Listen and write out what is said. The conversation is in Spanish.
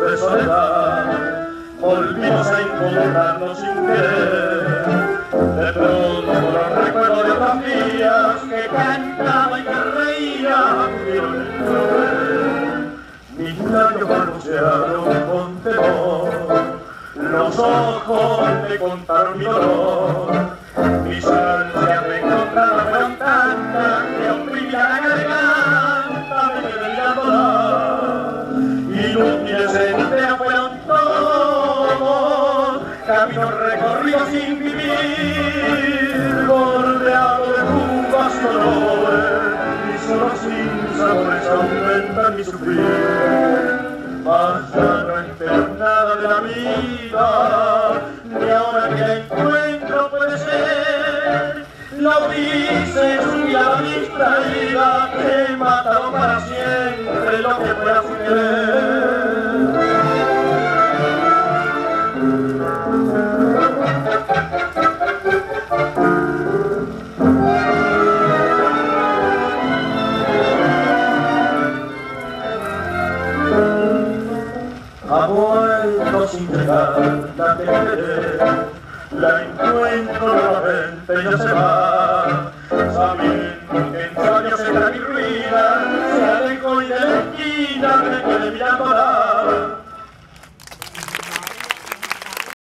de soledad, volvimos a encontrarnos sin querer. Labios balbucearon con temor, los ojos me contaron mi dolor, mis ansias me encontraron tantas que oprimía la garganta, me quedé mirándola. Inútiles enteras fueron todos, caminos recorridos sin vivir, bordeado distraída, que he matado para siempre lo que fuera su querer. sin llegar la que la encuentro nuevamente y se va, bilen bana, bilen bana.